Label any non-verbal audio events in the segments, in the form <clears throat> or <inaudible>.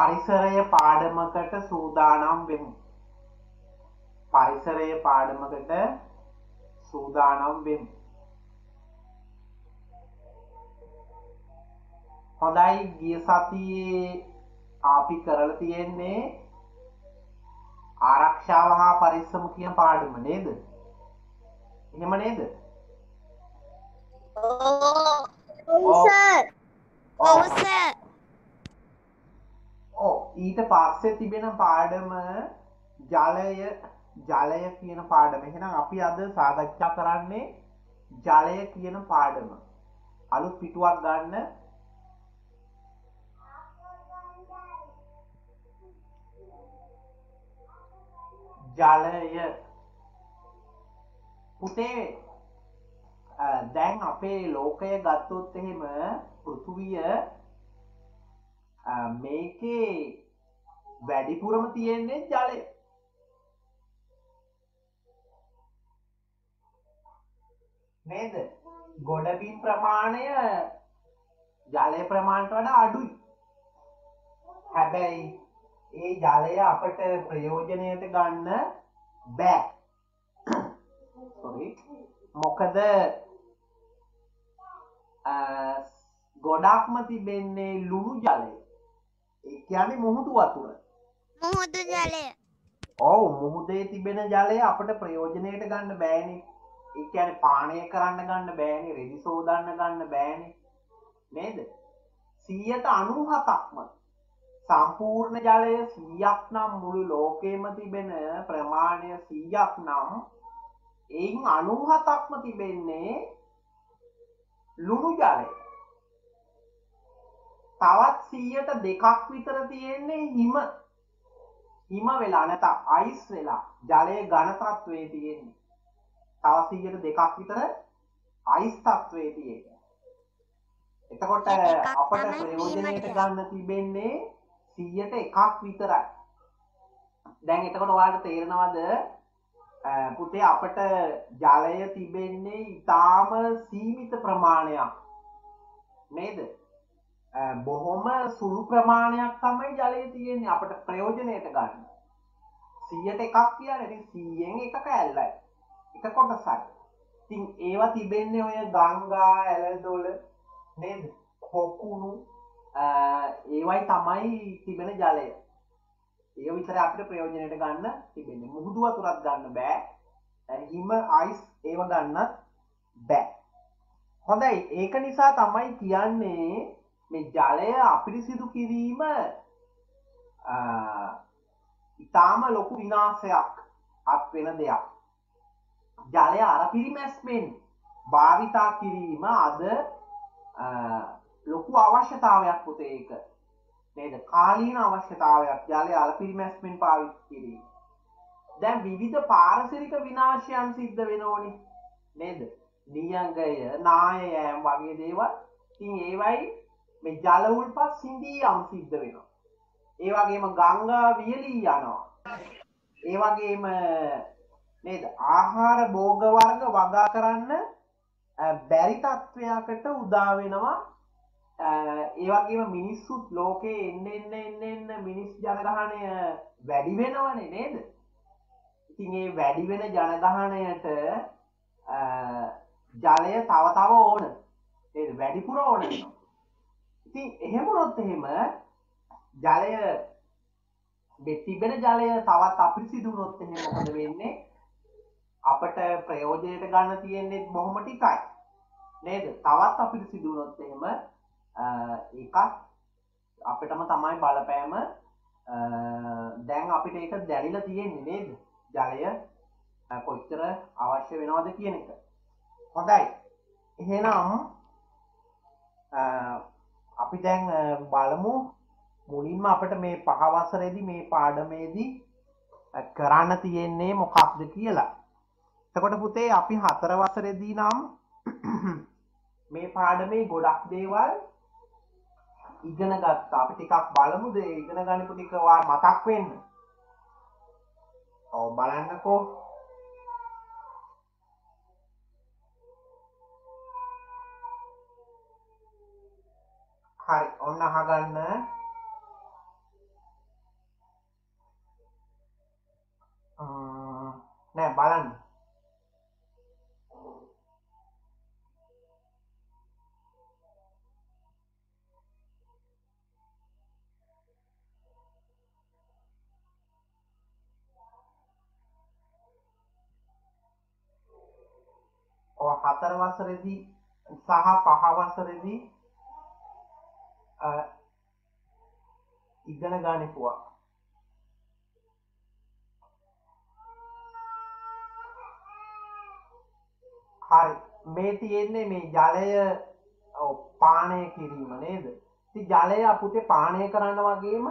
පරිසරය පාඩමකට සූදානම් වෙමු. පරිසරය පාඩමකට සූදානම් වෙමු. හොඳයි ගිය සතියේ අපි කරල තියෙන්නේ ආරක්ෂාව හා පරිස්සම කියන පාඩම නේද? එහෙම නේද? ඕ ඊට පස්සේ තිබෙන පාඩම ජලය ජලය කියන පාඩම. එහෙනම් අපි අද සාකච්ඡා කරන්නේ ජලය කියන පාඩම. අලුත් පිටුවක් ගන්න. ජලය. පුතේ දැන් අපේ ලෝකය ගත්තොත් එහෙම පෘතුවිය මේකේ වැඩිපුරම තියෙන්නේ ජලය නේද ගොඩබින් ප්‍රමාණය ජලය ප්‍රමාණට වඩා අඩුයි හැබැයි ඒ ජලය අපට ප්‍රයෝජනයට ගන්න බෑ මොකද ගොඩක්ම තිබෙන්නේ ලුණු ජලය ඒ කියන්නේ මුහුදු වතුර. මුහුදු ජලය. ඔවු මුහුදේ තිබෙන ජලය අපට ප්‍රයෝජනයට ගන්න බෑනි. ඒ කියන්නේ පානය කරන්න ගන්න බෑනි රෙදි සෝදන්න ගන්න බෑනි. නේද? සීයට අනු හතක්ම සම්පූර්ණ ජලය සීයක් නම් මුළු ලෝකේම තිබෙන ප්‍රමාණය සීයක් නම් එයින් අනුහතක්ම තිබෙන්නේ ලුණු ජලය තවත් සීයට දෙකක් විතර තියෙන්නේ හිම. හිම වෙලා නැත අයිස් වෙලා ජලය ගණතත්වේ තියෙන්නේ. තවසීයට දෙකක් විතර අයිස් තත්වේ තියෙන එතකොට අපට ප්‍රයෝජනයට ගන්න තිබෙන්නේ සීයට එකක් විතරයි. දැන් එතකොට ඔයාට තේරෙනවද? පුතේ අපට ජලය තිබෙන්නේ ඉතාම සීමිත ප්‍රමාණයක්. නේද බොහොම සුළු ප්‍රමාණයක් තමයි ජලය තියෙන්නේ. අපට ප්‍රයෝජනයට ගන්න. සියට එකක් කියන සීයෙන් එක කෑල්ලයි. එක කොටසයි. තින් ඒවා තිබෙන්නේ ඔය ගංගා ඇලදොල නේද? හොකුණු ඒවයි තමයි තිබෙන ජලය. ඒ විතර අපිට ප්‍රයෝජනයට ගන්න තිබෙන්නේ. මුහුදු වතුරත් ගන්න බෑ. හිම අයිස් ඒව ගන්නත් බෑ. හොඳයි. ඒක නිසා තමයි කියන්නේ මේ ජලය අපිරිසිදු කිරීම ඉතාම ලොකු විනාසයක් අත් වෙන දෙයක්. ජලය අර පිරිමැස්මෙන් භාවිතා කිරීම අද ලොකු අවශ්‍යතාවයක් පුතේ ඒක. නේද? කාලීන අවශ්‍යතාවයක් ජලය අල පිරිමැස්මෙන් පාවිච්චි කිරීම. දැන් විවිධ පාරසිරික විනාශයන් සිද්ධ වෙනෝනි. නේද? නියංගය නායයෑම් වගේ දේවල්. තින් ඒවයි මේ ජලවුල් පස් සිින්දී යම් සිද්ධ වෙනවා. ඒවගේම ගංගා වියලී යනවා. ඒවගේම නේද? ආහාර බෝගවර්ග වගා කරන්න බැරි තත්ත්වයකට උදාවෙනවා ඒවගේම මිනිස්සුත් ලෝකයේ එන්න එන්න එන්න එන්න මිනිස් ජනගහනය වැඩි වෙනවනේ නේද? ඉතින් ඒ වැඩි වෙන ජනගහනයට ජලය තව තව ඕන. වැඩිපුර ඕන ඉතින් එහෙමුණොත් එහෙම ජලය බෙතිබෙන ජලය තවත් අපි සිදුනොත් එහෙම මොකද වෙන්නේ? අපට ප්‍රයෝජනයට ගන්න තියෙන්නේ බොහොම ටිකයි. නේද? තවත් අපිට සිදුනොත් එහෙම ඒකත් අපිටම තමයි බලපෑම දැන් අපිට ඒක දැරිලා තියෙන්නේ නේද? ජලය කොච්චර අවශ්‍ය වෙනවද කියන එක. හොඳයි. එහෙනම් අපි දැන් බලමු. මුලින්ම අපට මේ පහවසරේදි මේ පාඩමේදී කරන්න තියෙන්නේ මොකක්ද කියලා. එතකොට පුතේ අපි හතර වසරේදී නම් <clears throat> මේ පාඩමේ ගොඩක් දේවල් ඉගෙන ගත්තා. අපි ටිකක් බලමුද ඉගෙන ගනිපු ටික වා මතක් වෙන්න. ඔව් බලන්නකෝ. හරි ඔන්න අහගන්න. නෑ බලන්න. හතර වසරේදී සහ පහ වසරේදී අ, ඉගෙන ගනිපුවා හරි. මේ තියෙන්නේ මේ ජලය ඔව්, පානය කිරීම නේද? ඉතින් ජලය අපුතේ පානය කරන්න වගේම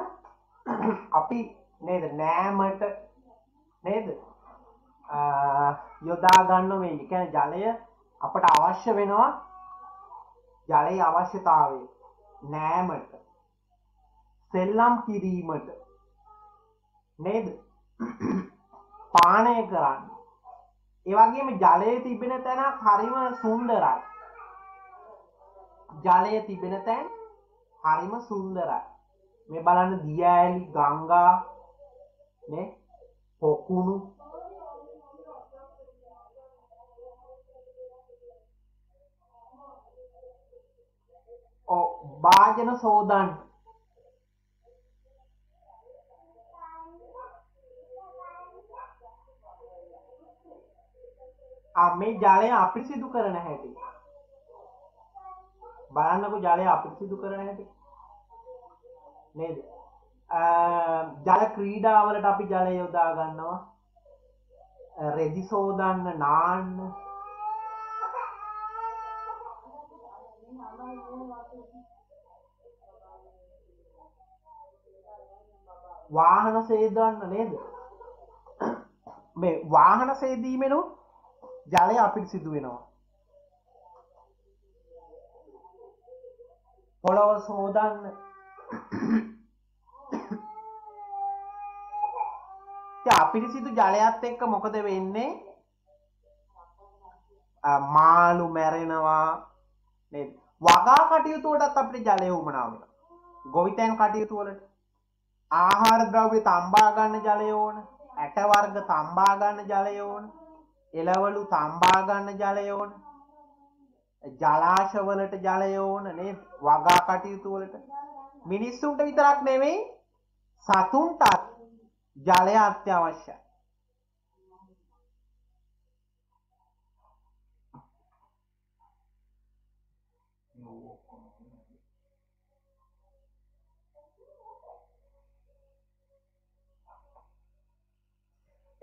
අපි නේද නෑමට නේද? අ, යොදා ගන්න මේ කියන්නේ ජලය අපට අවශ්‍ය වෙනවා ජලයේ අවශ්‍යතාවය. නෑමට. සෙල්ලම් කිරීමට. නේද? පානය කරන්න. ඒවගේම ජලය තිබෙන තැනක් හරිම සුන්දරයි. ජලය තිබෙන තැන් හරිම සුන්දරයි. මේ බලන්න දියඇලි ගංගා නේ? පොකුණු භාජන සෝදන්න ආ, මේ ජලය අපිරිසිදු කරන හැටි. බලන්නකු ජලය අපිරිසිදු කරන හැටි. නේද? අ, ජල ක්‍රීඩාවලට අපි ජලය යොදා ගන්නවා. අ, රෙදි සෝදන්න නාන්න. වාහන සේදන්න නේද? මේ වාහන සේදීමෙනු ජලය අපිට සිදු වෙනවා. පොළොව සෝදන්න. අපිරිසිදු ජලයත් එක්ක මොකද වෙන්නේ? අ, මාළු මැරෙනවා නේද? වගා කටයුතුවටත් අපිට ජලය උමනාව වෙනවා. ගොවිතැන් කටයුතුවලට ආහාර ද්‍රව්‍ය තම්බා ගන්න ජලය ඕන ඇට වර්ග තම්බා ගන්න ජලය ඕන එළවලු තම්බා ගන්න ජලය ඕන ජලාශවලට ජලය ඕන නේ වගා කටයුතු වලට. මිනිස්සුන්ට විතරක් නෙවෙයි සතුන්ටත් ජලය අත්‍යවශ්‍යයි.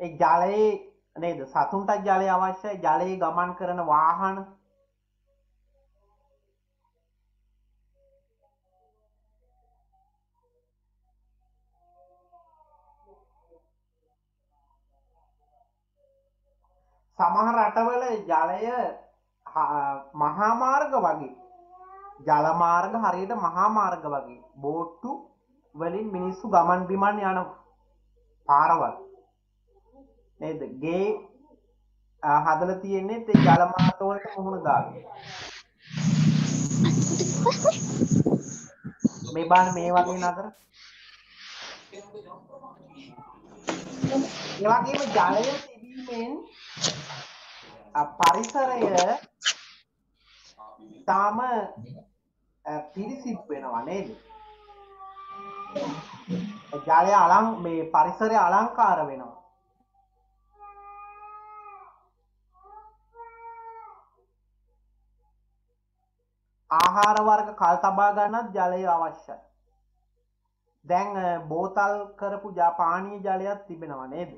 ජලයේ නේද? සතුන්ටත් ජලය අවශ්‍යයි. ජලයේ ගමන් කරන වාහන. සමහර රටවල ජලය හ- මහා මාර්ග වගේ. ජල මාර්ග හරියට මහා මාර්ග වගේ. බෝට්ටු වලින් මිනිස්සු ගමන් බිමන් යන පාරවල්. නේද? ගේ අ, හදලා තියෙන්නේ ඒ ජල මාර්ග වලට මුහුණ දාගෙන. මේ බාන මේ වගේ නතර ඒ වගේම ජලය තිබීමෙන් අ, පරිසරය තාම පිරිසිදු වෙනවා නේද? ජලය අලං මේ පරිසරය අලංකාර වෙනවා. ආහාර වර්ග කල් තබා ගන්නත් ජලය අවශ්‍යයි. දැන් අ, බෝතල් කරපු ජපානීය ජලයක් තිබෙනවා නේද?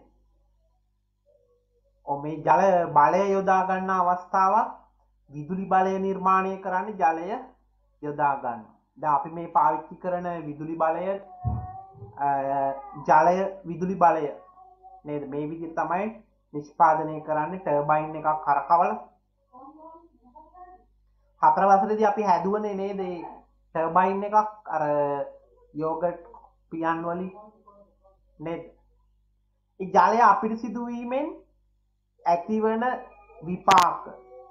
ඔ මේ ජල බලය යොදා ගන්න අවස්ථාවක් විදුලි බලය නිර්මාණය කරන්න ජලය යොදා ගන්න. ද අපි මේ පාවිච්චි කරන විදුලි බලය අ, ජලය විදුලි බලය නේද? මේ විදි තමයි නිෂ්පාදනය කරන්න ටර්බයින් එකක් කරකවල හතර වසරදි අපි හැදුවනේ නේද? ටර්බයින් එකක්. අර යෝගට් පියන් වලි නෙද? ජලය අපිට සිදුවීමෙන් ඇතිවන විපාක.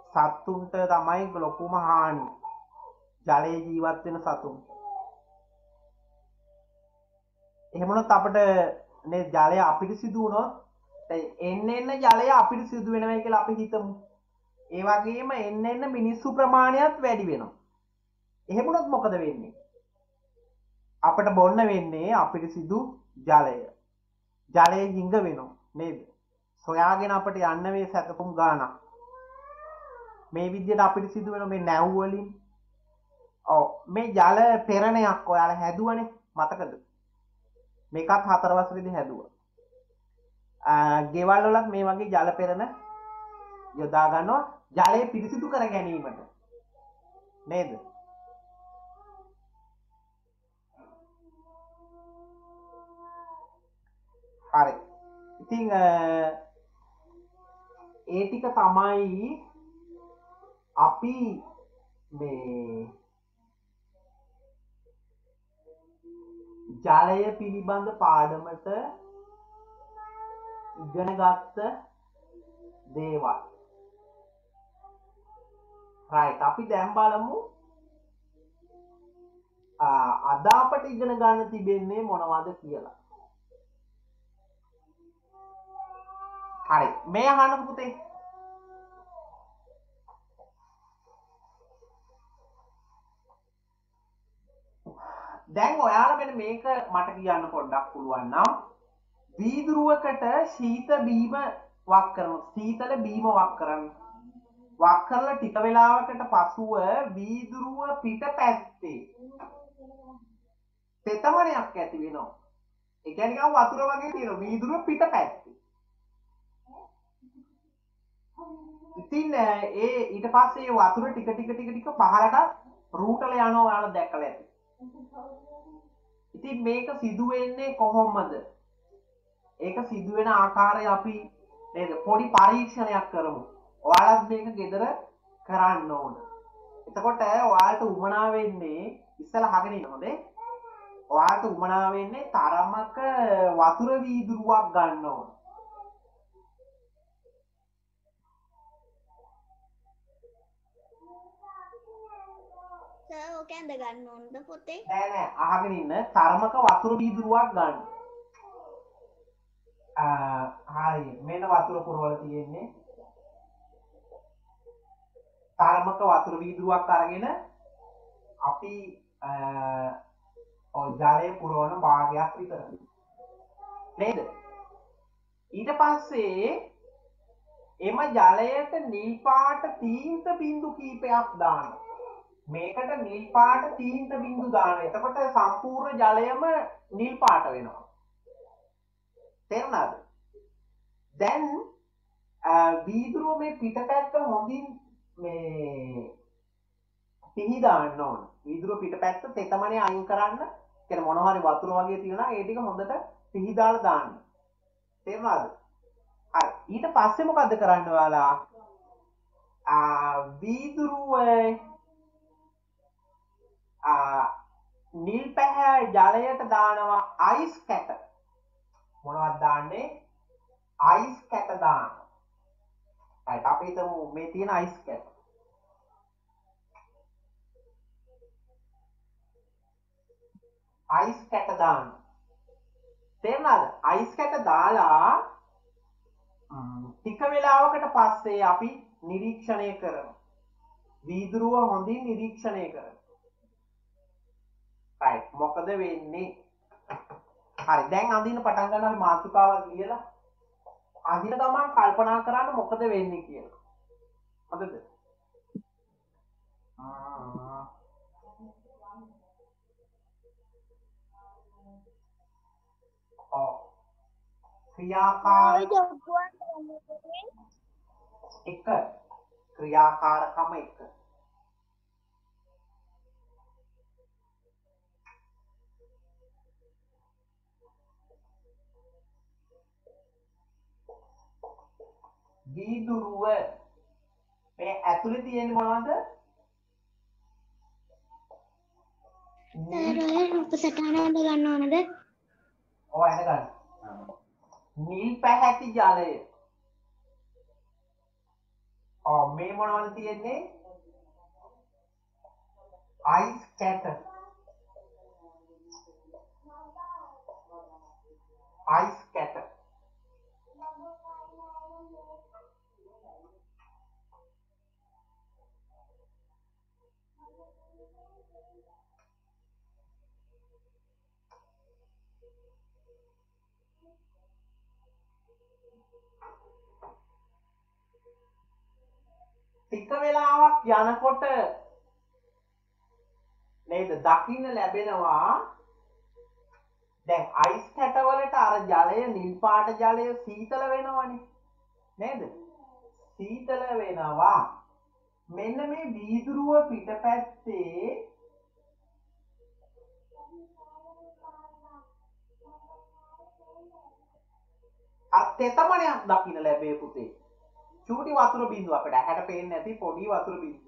සත්තුන්ට තමයි ලොකුම හානි. ජලය ජීවත් වෙන සතුන් එහෙමනොත් අපට නේ ජලය අපිට සිදුවනොත් එන්න එන්න ජලය අපිට සිදු වෙනවයි කියලා අපි හිතමු. ඒ වගේම එන්න එන්න මිනිස්සු ප්‍රමාණයත් වැඩි වෙනවා. එහෙමුණොත් මොකද වෙන්නේ? අපට බොන්න වෙන්නේ අපිට සිදු ජලය. ජලය හිංග වෙනවා නේද? සොයාගෙන අපට යන්න වේ සැතපුම් ගානක් මේ විදිහට අපිට සිදු වෙන මේ නැව් වලින්. ඔව් මේ ජල පෙරණයක් ඔයාලා හැදුවනේ මතකද? මේකත් හතර වසරේදී හැදුවා. ගෙවල් වලත් මේ වගේ ජල පෙරණ යොදා ගන්නවා. ජලය පිරිසිදු කර ගැනීමට. නේද? හරි. ඉතිං ඒ ටික තමයි අපි මේ ජලය පිළිබඳ පාඩමට ඉගෙන ගත්ත දේවල්. රයිට්. අපි දැන් බලමු. අද අපට ඉගෙන ගන්න තිබෙන්නේ මොනවද කියලා. හරි. මේ අහන්න පුතේ. දැන් ඔයාලා මෙන්න මේක මට කියන්න පොඩ්ඩක් පුළුවන් නම් වීදුරුවකට ශීත බීම වක් කරන සීතල බීම වක් කරන්න. වක් කරලා ටික වෙලාවකට පසුව වීදුරුව පිට පැත්තේ. තෙතමනයක් ඇති වෙනවා. ඒ කියන්නේ නිකන් වතුර වගේ තියෙනවා. වීදුරුව පිට පැත්තේ. ඉතින් ඒ ඊට පස්සේ වතුර ටික ටික ටික ටික පහළට රූටල යනවා ඔයාලා දැක්කලා ඇති. ඉතින් මේක සිදුවෙන්නේ කොහොමද? ඒක සිදුවෙන ආකාරය අපි නේද? පොඩි පරීක්ෂණයක් කරමු. ඔයාලත් මේක ගෙදර කරන්න ඕන. එතකොට ඔයාලට උමනා වෙන්නේ ඉස්සලා අහගෙන ඉන්න හොඳේ. ඔයාලට උමනා වෙන්නේ තරමක වතුර වීදුරුවක් ගන්න ඕන. ඕක ඇඳ ගන්න ඕනද පොතේ? නෑ අහගෙන ඉන්න තරමක වතුර වීදුරුවක් ගන්න. හරි. මෙන්න වතුර පුරවල තියෙන්නේ තරමක වතුර වීදුරුවක් අරගෙන අපි ජලය පුරවන භාගයක් විතර. නේද? ඊට පස්සේ එම ජලයට නිල් පාට තීන්ත බින්දු කීපයක් දානවා. මේකට නිල් පාට තීන්ත බින්දු දාන එතකොට සම්පූර්ණ ජලයම නිල් පාට වෙනවා. තේරුණාද? දැන් වීදුරුව මේ පිටපැත්ත හොඳින් මේ පිහිදාන්න ඕන. වීදුරුව පිටපැත්ත තෙතමනේ අයින් කරන්න. කියන මොන හරි වතුර වගේ තියෙනවා ඒ ටික හොඳට පිහිදාලා දාන්න. තේරුණාද? හරි. ඊට පස්සේ මොකද්ද කරන්න ඔයාලා? වීදුරුව නිල් පැහැ ජලයට දානවා අයිස් කැට මොනවත් දාන්නේ? අයිස් කැට දාන්න අපි හිතමු මේ තියෙන අයිස් කැට අයිස් කැට දාන්න තේරුණාද අයිස් කැට දාලා ටික වෙලාවකට පස්සේ අපි නිරීක්ෂණය කරනවා වීදුරුව හොඳින් නිරීක්ෂණය කරනවා රයිට් මොකද වෙන්නේ? හරි දැන් අඳින්න පටන් ගන්න අපි මාතෘකාවක් අඳින ගමන් කල්පනා කරන්න මොකද වෙන්නේ කියලා. හරිද? ඔව්. ක්‍රියාකාර එක. ක්‍රියාකාරකම එක වීදුරුව මේ ඇතුළේ තියෙන මොනවද? සර් රූප සටහන ඇඳ ගන්න ඕනද? ඔව් ඇඳ ගන්න. නිල් පැහැති ජලය. ඔව් මේ මොනවද තියෙන්නේ? ice scatter. ice ටික වෙලාවක් යනකොට නේද? දකින්න ලැබෙනවා. දැන් අයිස් කැටවලට අර ජලය නිල් පාට ජලය සීතල වෙනවනේ. නේද? සීතල වෙනවා. මෙන්න මේ වීදුරුව පිටපැත්තේ අර තෙතමනයක් දකින්න ලැබේ පුතේ. චූටි වතුර බින්දුව අපිට ඇහැට පේන්නේ නැති පොඩි වතුර බින්දුව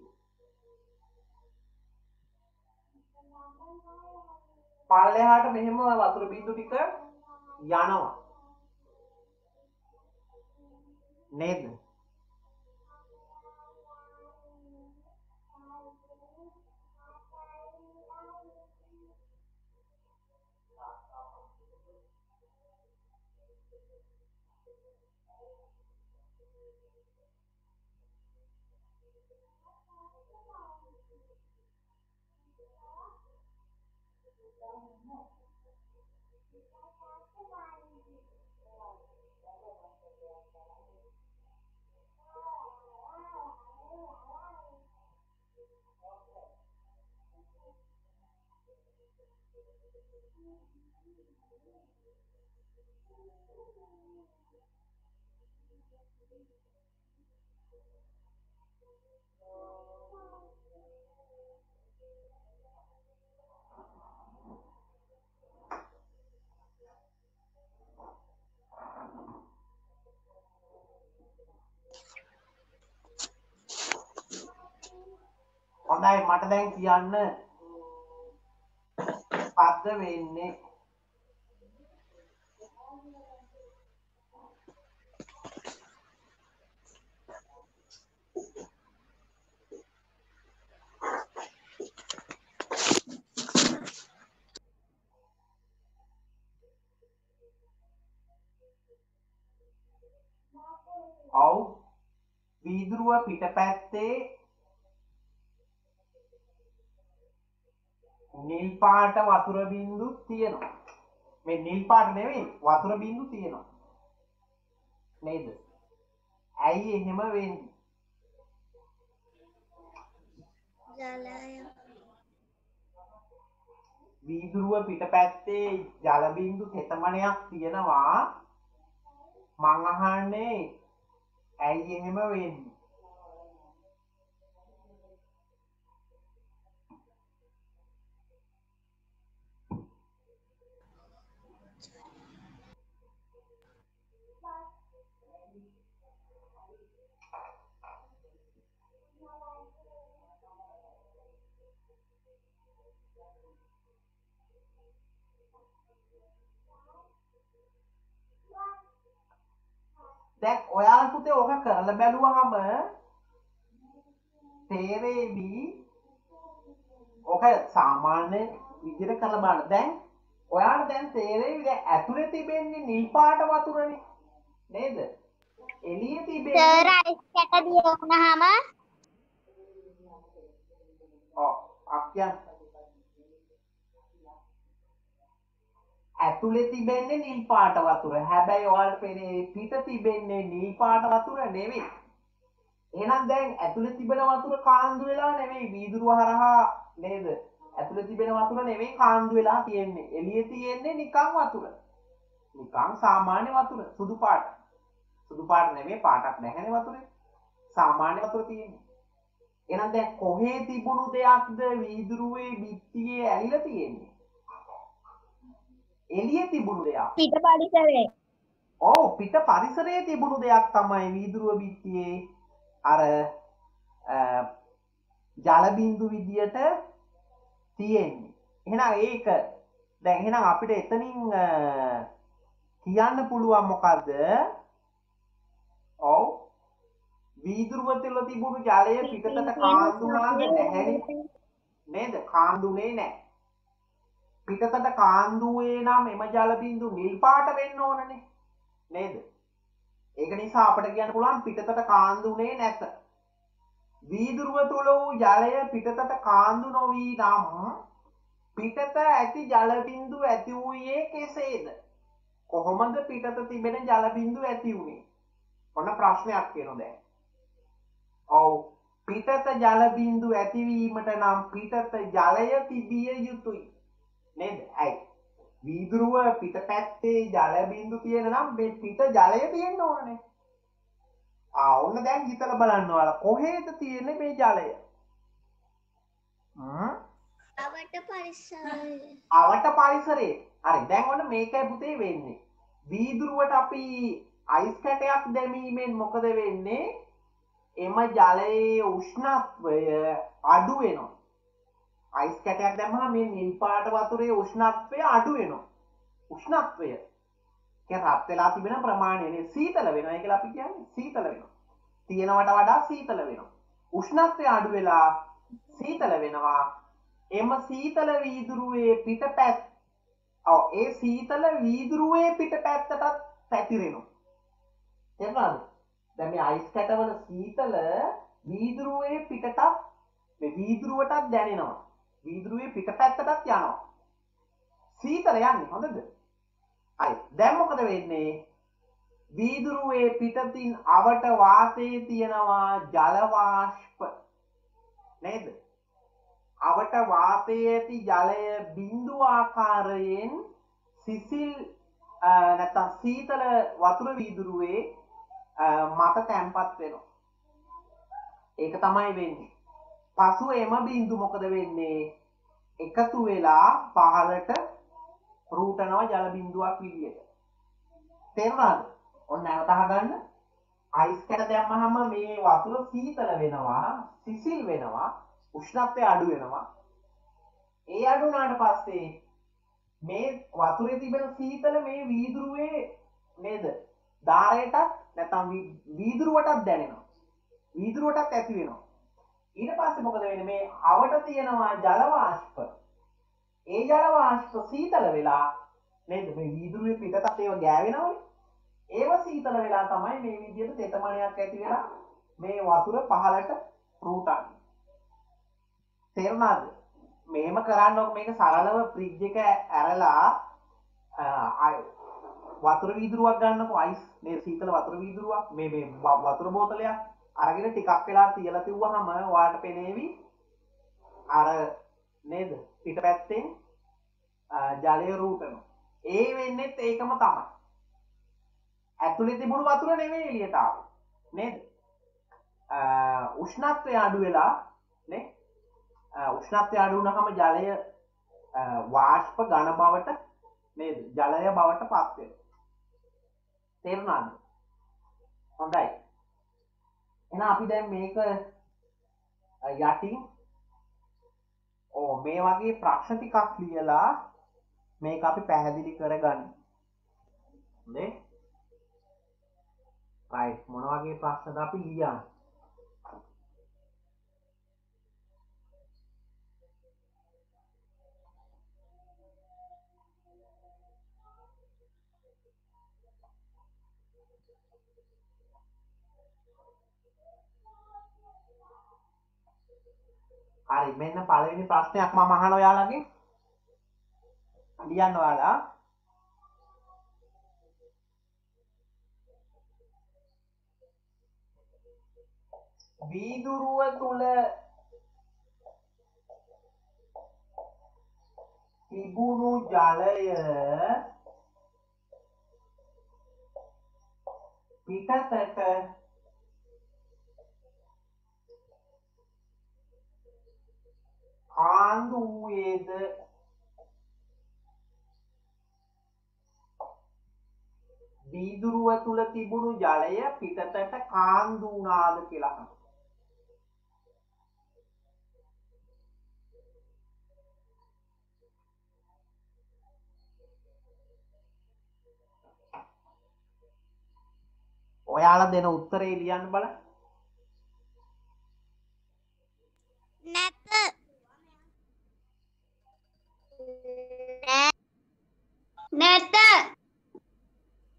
පල්ලෙහාට මෙහෙම වතුර බින්දු ටික යනවා. නේද? හොඳයි මට දැන් කියන්න. පද්ද වෙන්නේ. ඔව් වීදුරුව පිටපැත්තේ නිල් පාට වතුර බින්දු තියෙනවා. මේ නිල් පාට නෙවෙයි වතුර බින්දු තියෙනවා. නේද? ඇයි එහෙම වෙන්නේ? ජලය. වීදුරුව පිටපැත්තේ ජල බින්දු තෙතමනයක් තියෙනවා. මං අහන්නේ ඇයි එහෙම වෙන්නේ දැන් ඔයාලා පුතේ ඕක කරලා බැලුවහම තේරෙවි ඕක සාමාන්‍ය විදිහට කරලා බලන්න. දැන් ඔයාලට දැන් තේරෙවි දැන් ඇතුලේ තිබෙන්නේ නිල් පාට වතුරනේ. නේද? එළියේ තිබෙන්නේ සර් අයිස් කැට දිය වුණාම ඔව් අක්යන් ඇතුලේ තිබෙන්නේ නිල් පාට වතුර. හැබැයි ඔයාලට පේන්නේ පිට තිබෙන්නේ නිල් පාට වතුර නෙවෙයි. එහෙනම් දැන් ඇතුලේ තිබෙන වතුර කාන්දු වෙලා නෙවෙයි වීදුරුව හරහා නේද? ඇතුලේ තිබෙන වතුර නෙවෙයි කාන්දු වෙලා තියෙන්නේ. එළියේ තියෙන්නේ නිකන් වතුර. නිකන් සාමාන්‍ය වතුර සුදු පාට. සුදු පාට නෙවෙයි පාටක් නැහැනේ වතුරේ. සාමාන්‍ය වතුර තියෙන්නේ. එහෙනම් දැන් කොහේ තිබුණු දෙයක්ද වීදුරුවේ බිත්තියේ ඇලිලා තියෙන්නේ? එළියේ තිබුණු දෙයක්. පිට පරිසරේ ඔව් පිට පරිසරයේ තිබුණු දෙයක් තමයි වීදුරුව බිත්තියේ අර අ, ජල බින්දු විදියට තියෙන්නේ. එහෙනම් ඒක දැන් එහෙනම් අපිට එතනින් කියන්න පුළුවන් මොකද්ද? ඔව් වීදුරුව තුළ තිබුණු ජලය පිටතට කාන්දු වුණාද නැහැනේ නේද? කාන්දුනේ නැහැ. පිටතට කාන්දුවේ නම් එම ජල බින්දු නිල් පාට වෙන්න ඕනනේ. නේද? ඒක නිසා අපිට කියන්න පුළුවන් පිටතට කාන්දුනේ නැත. වීදුරුව තුළ වූ ජලය පිටතට කාන්දු නොවී නම් පිටත ඇති ජල බින්දු ඇති වූයේ කෙසේද? කොහොමද පිටත තිබෙන ජල බින්දු ඇති වුනේ? ඔන්න ප්‍රශ්නයක් තියෙනවා දැන්. ඔව් පිටත ජල බිඳු ඇතිවීමට නම් පිටත ජලය තිබිය යුතුයි. නේද? ඇයි? වීදුරුව පිටපැත්තේ ජල බිඳු තියෙන නම් මේ පිට ජලය තියෙන්න ඕනනේ. ආ ඔන්න දැන් හිතලා බලන්න ඔයාලා කොහෙද තියෙන්නේ මේ ජලය? හ්ම් අවට පරිසරය. අවට පරිසරයේ හරි දැන් ඔන්න මේකයි පුතේ වෙන්නේ වීදුරුවට අපි අයිස් කැටයක් දැමීමෙන් මොකද වෙන්නේ එම ජලයේ උෂ්ණත්වය අඩු වෙනවා අයිස් කැටයක් දැම්මම මේ නිල් පාට වතුරේ උෂ්ණත්වය අඩු වෙනවා. උෂ්ණත්වය. කියන්නේ රත් වෙලා තිබෙන ප්‍රමාණයනේ සීතල වෙනවා ඒක අපි කියන්නේ සීතල වෙනවා. තියෙනවට වඩා සීතල වෙනවා. උෂ්ණත්වය අඩු වෙලා සීතල වෙනවා. එම සීතල වීදුරුවේ පිට පැත් ඔව් ඒ සීතල වීදුරුවේ පිට පැත්තටත් පැතිරෙනවා. තේරුණාද? දැන් මේ අයිස් කැටවල සීතල වීදුරුවේ පිටටත් මේ වීදුරුවටත් දැනෙනවා. වීදුරුවේ පිට පැත්තටත් යනවා. සීතල යන්නේ හොඳද? හරි දැන් මොකද වෙන්නේ? වීදුරුවේ පිටතින් අවට වාතයේ තියෙනවා ජල වාෂ්ප. නේද? අවට වාතයේ ඇති ජලය බිඳු ආකාරයෙන් සිසිල් නැත්තම් සීතල වතුර වීදුරුවේ මත තැන්පත් වෙනවා. ඒක තමයි වෙන්නේ. පසුව එම බිඳු මොකද වෙන්නේ? එකතු වෙලා පහළට රූටනවා ජල බිඳුවක් විදියට. තේරුණාද? ඔන්න නැවත අහගන්න. අයිස් කැට දැම්මහම මේ වතුර සීතල වෙනවා, සිසිල් වෙනවා. උෂ්ණත්වය අඩු වෙනවා ඒ අඩු වුණාට පස්සේ මේ වතුරේ තිබෙන සීතල මේ වීදුරුවේ නේද ධාරයටත් නැත්නම් වීදුරුවටත් දැනෙනවා වීදුරුවටත් ඇති වෙනවා ඊට පස්සේ මොකද වෙන්නේ? මේ අවට තියෙනවා ජල වාෂ්ප. ඒ ජල වාෂ්ප සීතල වෙලා නේද? මේ වීදුරුවේ පිටතට ඒව ගෑවෙනවනේ. ඒව සීතල වෙලා තමයි මේ විදිහට තෙතමනයක් ඇති වෙලා මේ වතුර පහළට රූටන්නේ. තේරුණාද? මේම කරන්න ඕක මේක සරලව ෆ්‍රිජ් එක ඇරලා වතුර වීදුරුවක් ගන්නකො අයිස් මේ සීතල වතුර වීදුරුවක් මේ මේ වතුර බෝතලයක් අරගෙන ටිකක් වෙලා තියලා තිව්වහම ඔයාලට පෙනේවි. අර නේද? පිටපැත්තෙන් ජලය රූටනවා ඒ වෙන්නෙත් ඒකම තමයි. ඇතුලේ තිබුණු වතුර නෙමෙයි එළියට ආවේ. නේද? උෂ්ණත්වය අඩු වෙලා නේ? උෂ්ණත්වය අඩුවුණහම ජලය වාශ්ප ගණ බවට නේද? ජලය බවට පත්වෙන තේරුණාද? හොඳයි. එන අපි දැන් මේක යටින් ඕ මේ වගේ ප්‍රශ්න ටිකක් ලියලා මේක අපි පැහැදිලි කරගන්න. නේ? රයිට් මොන වගේ ප්‍රශ්නද අපි ලියන්නේ? හරි. මෙන්න පළවෙනි ප්‍රශ්නයක් මම අහන ඔයාලගෙන්. ලියන්න ඔයාලා. වීදුරුව තුල තිබුණු ජලය පිටතට කාන්දු වූයේද වීදුරුව තුල තිබුණු ජලය පිටතට කාන්දු වුණාද කියලා අහනවා. ඔයාලා දෙන උත්තරේ ලියන්න බලන්න. නැත. නැත.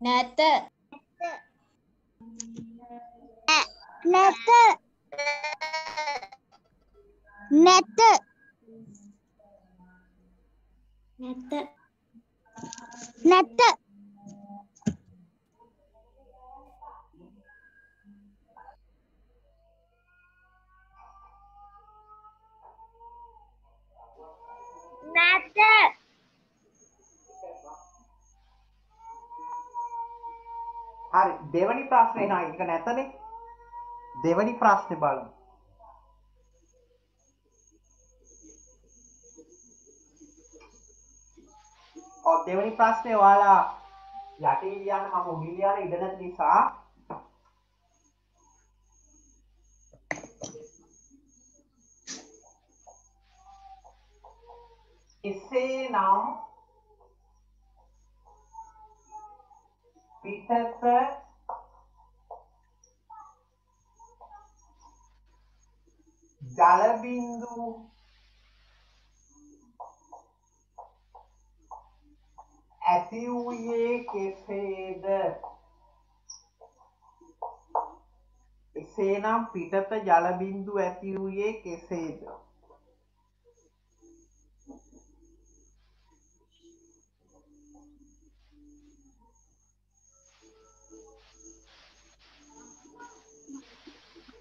නැත නැත. නැත. නැත. නැත. හරි දෙවනි ප්‍රශ්නේ නයි එක නැතනේ. දෙවනි ප්‍රශ්නේ බලමු. ඔව් දෙවනි ප්‍රශ්නේ ඔයාලා යටින් ලියන්න මම උඩින් ලියන්න ඉඩ නැති නිසා. එසේනම් පිටත ජල බිඳු ඇති වූයේ කෙසේද? එසේනම් පිටත ජල බිඳු ඇති වූයේ කෙසේද?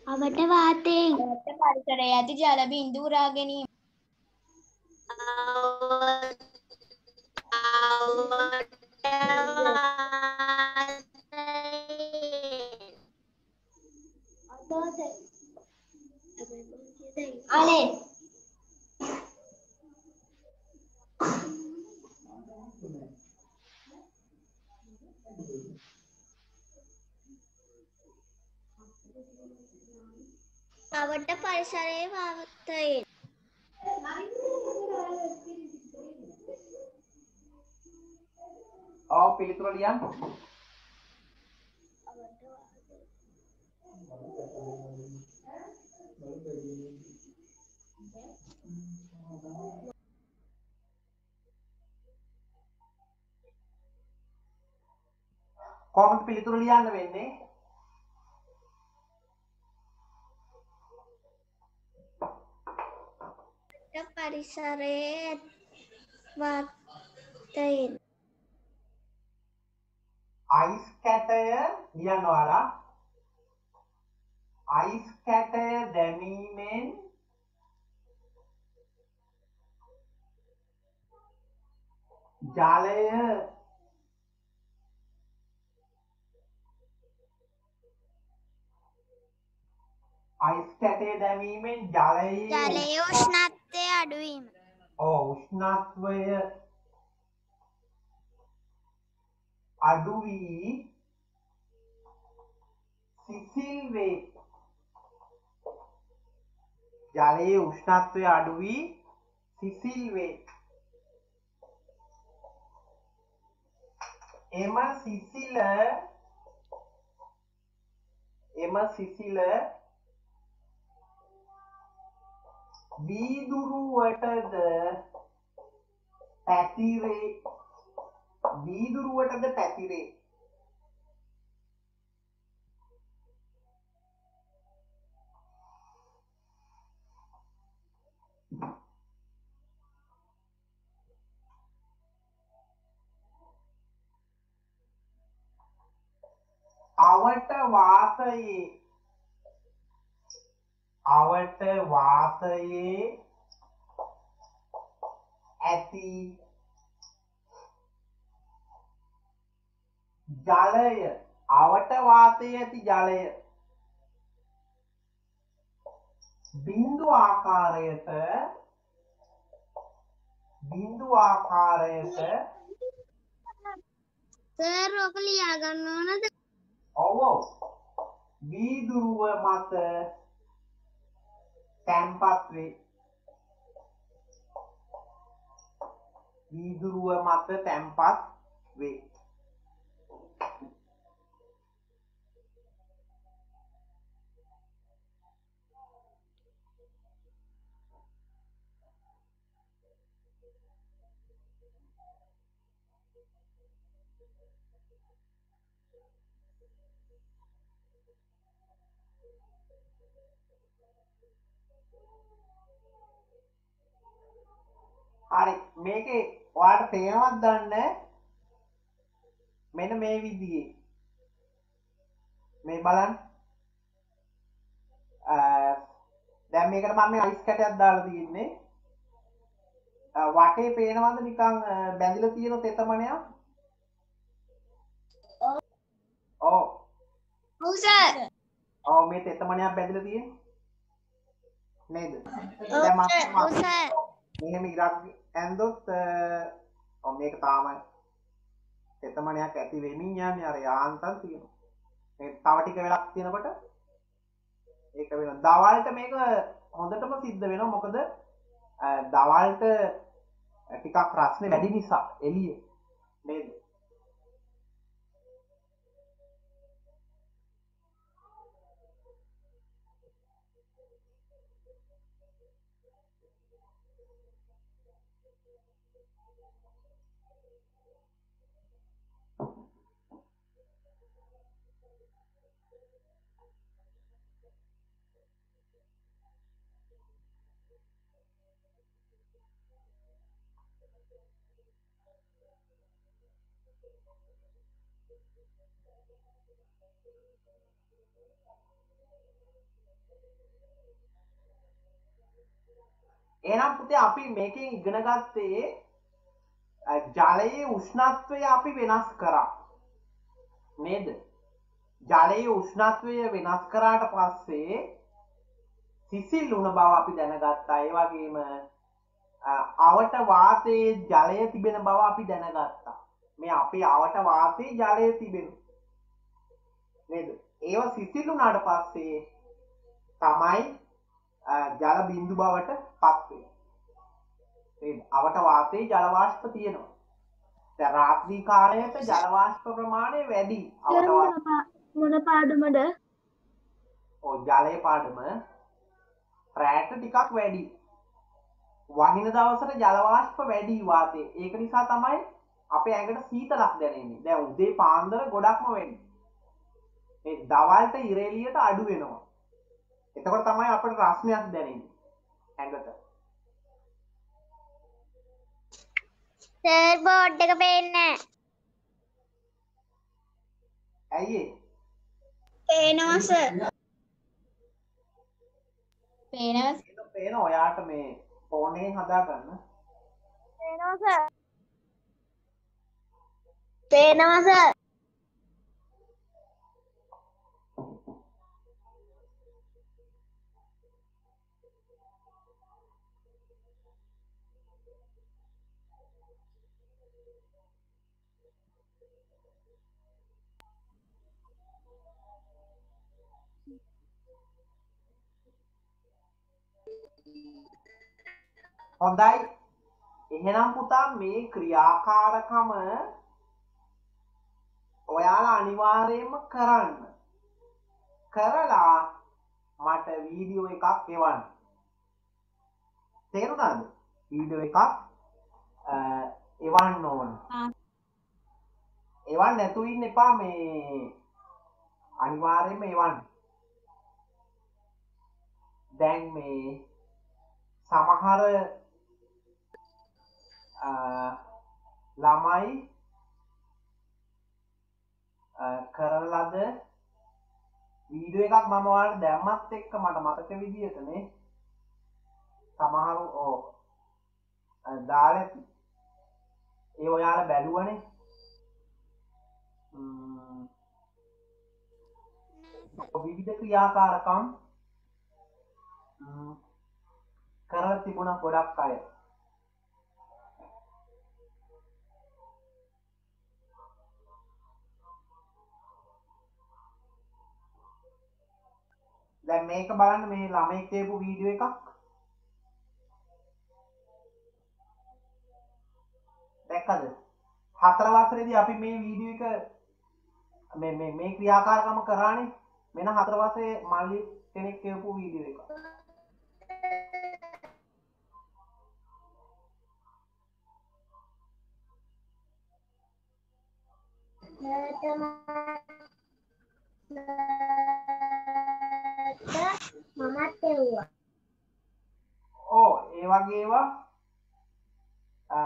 අවට වාතයෙන් නැත්ත පරිසරයේ ඇති ජල බිඳු උරා ගැනීම. අනේ අවට පරිසරයේ වාතයෙන් ඔව් පිළිතුර ලියන්න. කොහොමද පිළිතුර ලියන්න වෙන්නේ? පරිසරයේ වාතයෙන් අයිස් කැටය ලියන්න ඔයාලා අයිස් කැටය දැමීමෙන් ජලය අයිස් කැටේ දැමීමෙන් ජලයේ ජලයේ උෂ්ණත්වය අඩුවීම. ඔව් උෂ්ණත්වය අඩු වී සිසිල් වේ ජලයේ උෂ්ණත්වය අඩු වී සිසිල් වේ එම සිසිල එම සිසිල වීදුරුවටද පැතිරේ? වීදුරුවටද පැතිරේ? අවට වාතයේ අවට වාතයේ ඇති ජලය අවට වාතයේ ඇති ජලය බින්දු ආකාරයට බින්දු ආකාරයට සර් ඔක ලියා ගන්න ඕනද? ඔව් ඔව්. වීදුරුව මත තැන්පත් වේ වීදුරුව මත තැන්පත් වේ. හරි. මේකේ ඔයාලට පේනවද දන්නේ? මෙන්න මේ විදිහේ. මේ බලන්න. අ, දැන් මේකට මම මේ අයිස් කැටයක් දාලා තියෙන්නේ. වටේ පේනවද නිකන් අ, බැඳිලා තියෙන තෙතමනයක්? ඔව්. ඔව්. මේ තෙතමනයක් බැඳලා තියෙන්නේ. නේද ඔව් දැන් මම- සර් ඔව් සර් මෙහෙම ඉරක් ඇන්දොත් ඔ මේක තාම තෙතමනයක් ඇති වෙමින් යන්නේ අර යාන්තම් තියෙනවා. මේ තව ටික වෙලක් තියෙනකොට ඒක වෙන දවල්ට මේක හොඳටම සිද්ධ වෙනවා. මොකද අ, දවල්ට ටිකක් ප්‍රශ්නේ වැඩි නිසා එළිය නේද? එහෙනම් පුතේ අපි මේකෙන් ඉගෙන ගත්තේ අ, ජලයේ උෂ්ණත්වය අපි වෙනස් කරා. නේද? ජලයේ උෂ්ණත්වය වෙනස් කරාට පස්සේ සිසිල් වුණ බව අපි දැනගත්තා. ඒ වගේම අ, අවට වාතයේ ජලය තිබෙන බව අපි දැනගත්තා. මේ අපේ අවට වාතයේ ජලය තිබෙන. නේද? ඒව සිසිල් වුණාට පස්සේ තමයි අ, ජල බින්දු බවට පත්වේ? අවට වාතයේ ජල වාෂ්ප තියෙනවා. රාත්‍රී කාලයට ජල වාෂ්ප ප්‍රමාණය වැඩි. මොන පාඩමද? ඔව් ජලය පාඩම රැට ටිකක් වැඩි. වහින දවසට ජල වාෂ්ප වැඩි වාතයේ. ඒක නිසා තමයි අපේ ඇඟට සීතලක් දැනෙන්නේ. දැන් උදේ පාන්දර ගොඩක්ම වැඩි. දවල්ට ඉරේලියට අඩු වෙනවා එතකොට තමයි අපිට රස්නයක් දැනෙන්නේ ඇඟට. සර් බෝඩ් එක පේන්නේ ඇයි? පේනවා සර් පේනවා පේන ඔයාට මේ ෆෝන් එකෙන් හදාගන්න. පේනවා සර් පේනවා සර් හොඳයි. එහෙනම් පුතා මේ ක්‍රියාකාරකම ඔයාලා අනිවාර්යයෙන්ම කරන්න. කරලා මට වීඩියෝ එකක් එවන්න. තේරුණාද? වීඩියෝ එකක් එවන්න ඕන. ආ. එවන්න නැතුව ඉන්න එපා මේ අනිවාර්යයෙන්ම එවන්න. දැන් මේ සමහර ළමයි කරන ලද වීඩියෝ එකක් මම ඔයාලට දැම්මත් එක්ක මට මතක විදිහටනේ සමහරු ඕ අ, දාලා ඇති. ඒ ඔයාලා බැලුවනේ. ම්ම්, විවිධ ක්‍රියාකාරකම් ම්ම්, කරලා තිබුණා ගොඩක් අය. දැන් මේක බලන්න මේ ළමයි කියපු වීඩියෝ එකක්. දැක්කද? හතර වසරේදී අපි මේ වීඩියෝ එක මේ මේ මේ ක්‍රියාකාරකම කරානේ මෙන්න හතර වසරේ මල්ලි කෙනෙක් කියපු වීඩියෝ එක. මමත් එව්වා. ඕ ඒ වගේ ඒවා අ,